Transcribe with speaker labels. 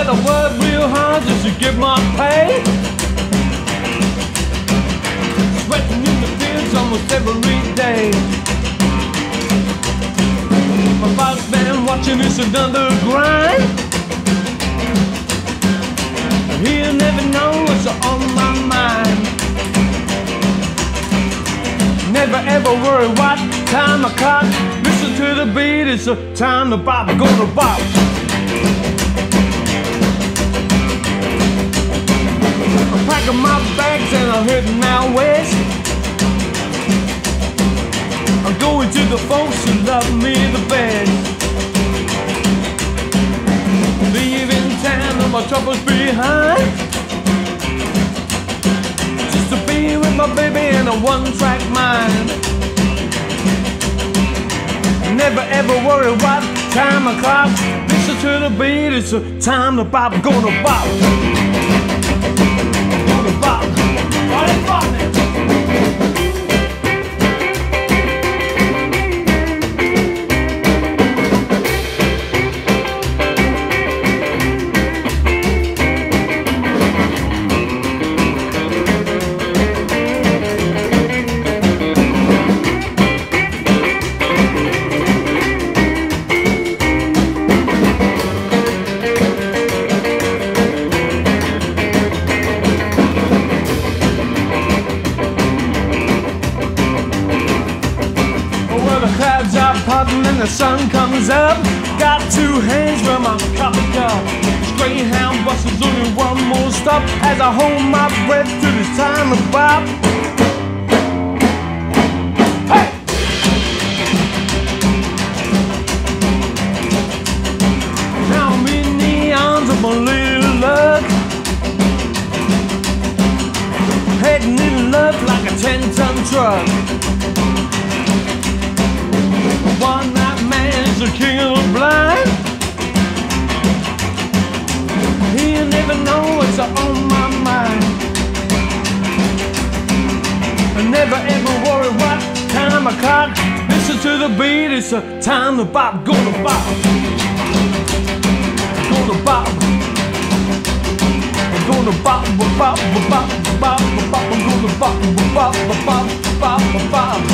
Speaker 1: said I work real hard just to get my pay. Sweating in the fields almost every day. My boss man watching it's another grind. He'll never know what's on my mind. Never ever worry what time I cut. Listen to the beat, it's a time to bop, go to bop. To the folks who love me the best. Leaving town and my troubles behind. Just to be with my baby in a one-track mind. Never ever worry what time I clock. Listen to the beat, it's a time to bop, gonna bop. And the sun comes up. Got two hands for my cup. This Greyhound bus is only one more stop as I hold my breath to it's time of bop. Never ever worry what time I clock. Listen to the beat, it's a time to bop, bop. Gonna bop. I'm gonna bop, bop, bop, bop, bop, bop, bop. I'm gonna bop, bop, bop, bop, bop, bop, bop.